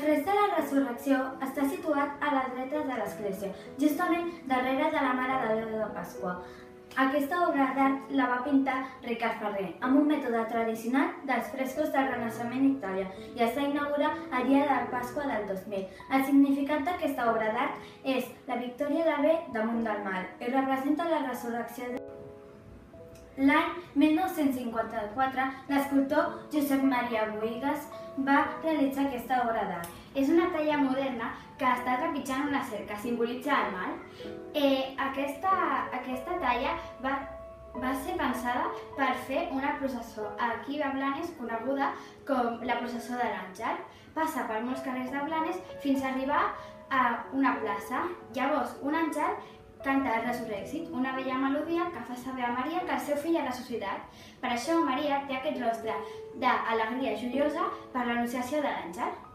fresc de la resurrecció està situat a la dreta de l'església, justament darrere de la Mare de Déu de Pasqua. Aquesta obra d'art la va pintar Ricard Ferrer amb un mètode tradicional dels frescos del Renaixement Itàlia i es va inaugurar el dia de Pasqua del 2000. El significat d'aquesta obra d'art és la victòria de bé damunt del mal i representa la resurrecció de L'any 1954, l'escultor Josep Maria Boigas va realitzar aquesta obra d'art. És una talla moderna que està trepitjant una cerca, simbolitza el mal. Eh, aquesta, aquesta talla va, va ser pensada per fer una processó aquí a Blanes coneguda com la processó de l'Àngel. Passa per molts carrers de Blanes fins a arribar a una plaça. Llavors, un àngel canta el Resurrexit, una bella melodia que fa saber a Maria que el seu fill ha ressuscitat. Per això Maria té aquest rostre d'alegria joiosa per l'anunciació de l'àngel.